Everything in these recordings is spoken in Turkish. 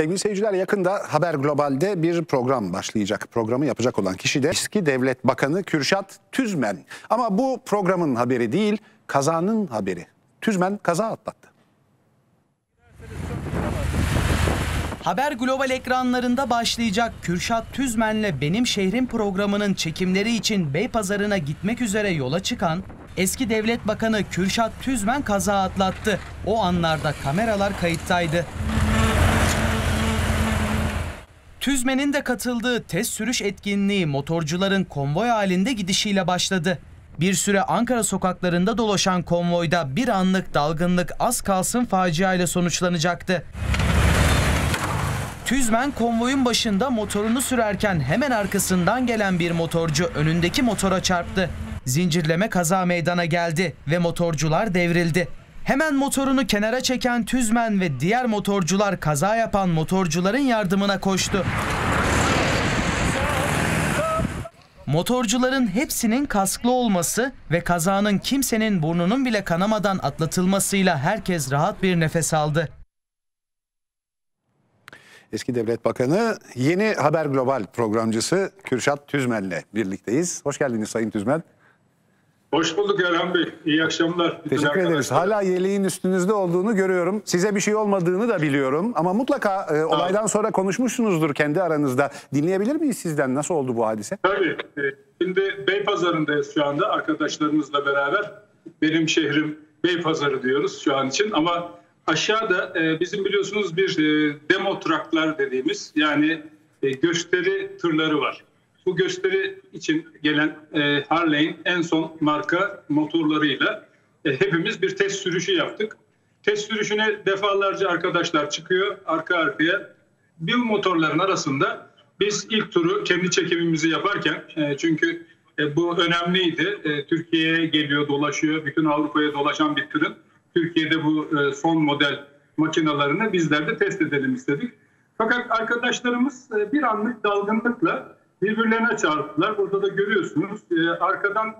Sevgili seyirciler yakında Haber Global'de bir program başlayacak. Programı yapacak olan kişi de eski Devlet Bakanı Kürşat Tüzmen. Ama bu programın haberi değil, kazanın haberi. Tüzmen kaza atlattı. Haber Global ekranlarında başlayacak Kürşat Tüzmen'le Benim Şehrim programının çekimleri için Beypazarı'na gitmek üzere yola çıkan eski devlet bakanı Kürşat Tüzmen kaza atlattı. O anlarda kameralar kayıttaydı. Tüzmen'in de katıldığı test sürüş etkinliği motorcuların konvoy halinde gidişiyle başladı. Bir süre Ankara sokaklarında dolaşan konvoyda bir anlık dalgınlık az kalsın faciayla sonuçlanacaktı. Tüzmen konvoyun başında motorunu sürerken hemen arkasından gelen bir motorcu önündeki motora çarptı. Zincirleme kaza meydana geldi ve motorcular devrildi. Hemen motorunu kenara çeken Tüzmen ve diğer motorcular kaza yapan motorcuların yardımına koştu. Motorcuların hepsinin kasklı olması ve kazanın kimsenin burnunun bile kanamadan atlatılmasıyla herkes rahat bir nefes aldı. Eski Devlet Bakanı yeni Haber Global programcısı Kürşat Tüzmen'le birlikteyiz. Hoş geldiniz Sayın Tüzmen. Hoş bulduk Erhan Bey. İyi akşamlar. Teşekkür ederiz. Hala yeleğin üstünüzde olduğunu görüyorum. Size bir şey olmadığını da biliyorum. Ama mutlaka e, olaydan sonra konuşmuşsunuzdur kendi aranızda. Dinleyebilir miyiz sizden? Nasıl oldu bu hadise? Tabii. e, Şimdi Beypazarı'ndayız şu anda arkadaşlarımızla beraber. Benim şehrim Beypazarı diyoruz şu an için ama aşağıda e, bizim biliyorsunuz bir e, demo traklar dediğimiz yani e, gösteri tırları var. Bu gösteri için gelen e, Harley'in en son marka motorlarıyla e, hepimiz bir test sürüşü yaptık. Test sürüşüne defalarca arkadaşlar çıkıyor arka arkaya. Bir motorların arasında biz ilk turu kendi çekimimizi yaparken e, çünkü e, bu önemliydi. E, Türkiye'ye geliyor, dolaşıyor. Bütün Avrupa'ya dolaşan bir tırın. Türkiye'de bu e, son model makinalarını bizler de test edelim istedik. Fakat arkadaşlarımız e, bir anlık dalgınlıkla birbirlerine çarptılar. Burada da görüyorsunuz. E, arkadan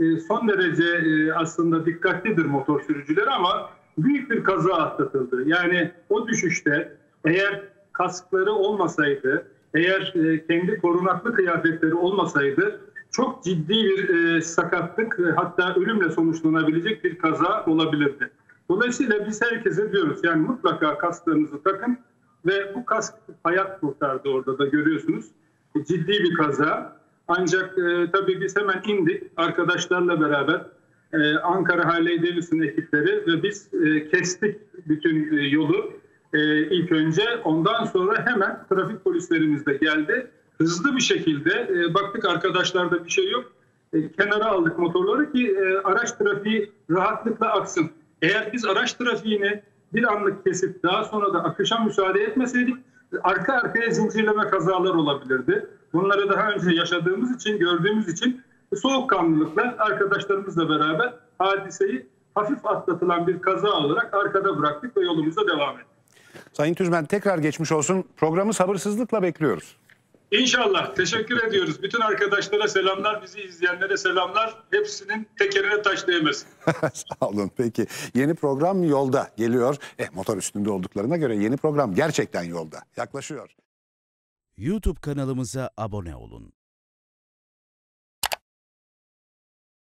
e, son derece e, aslında dikkatlidir motor sürücüleri ama büyük bir kaza atlatıldı. Yani o düşüşte eğer kaskları olmasaydı, eğer e, kendi korunaklı kıyafetleri olmasaydı çok ciddi bir e, sakatlık e, hatta ölümle sonuçlanabilecek bir kaza olabilirdi. Dolayısıyla biz herkese diyoruz yani mutlaka kasklarınızı takın ve bu kask hayat kurtardı orada da görüyorsunuz. Ciddi bir kaza. Ancak e, tabii biz hemen indik arkadaşlarla beraber e, Ankara Harley Davidson ekipleri ve biz e, kestik bütün e, yolu e, ilk önce. Ondan sonra hemen trafik polislerimiz de geldi. Hızlı bir şekilde e, baktık arkadaşlarda bir şey yok. E, kenara aldık motorları ki e, araç trafiği rahatlıkla aksın. Eğer biz araç trafiğini bir anlık kesip daha sonra da akışa müsaade etmeseydik arka arkaya zincirleme kazalar olabilirdi. Bunları daha önce yaşadığımız için, gördüğümüz için soğukkanlılıkla arkadaşlarımızla beraber hadiseyi hafif atlatılan bir kaza olarak arkada bıraktık ve yolumuza devam ettik. Sayın Tüzmen tekrar geçmiş olsun. Programı sabırsızlıkla bekliyoruz. İnşallah. Teşekkür ediyoruz. Bütün arkadaşlara selamlar, bizi izleyenlere selamlar. Hepsinin tekerine taş değmesin. Sağ olun. Peki yeni program yolda geliyor. Eh motor üstünde olduklarına göre yeni program gerçekten yolda. Yaklaşıyor. YouTube kanalımıza abone olun.